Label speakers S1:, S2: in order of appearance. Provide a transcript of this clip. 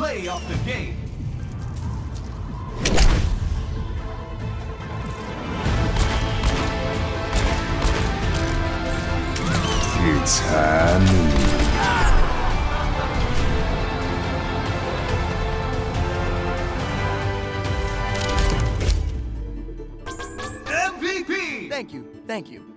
S1: play of the game.
S2: It's Hanu.
S3: Thank you, thank you.